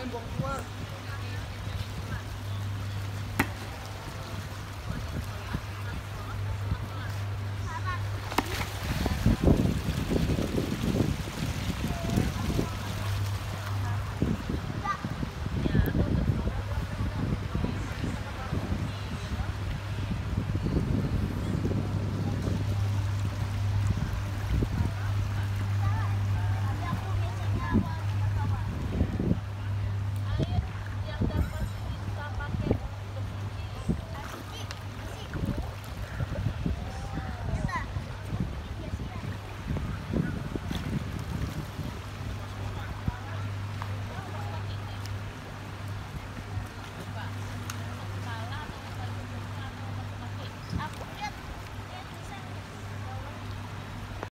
Ven, vos jugar.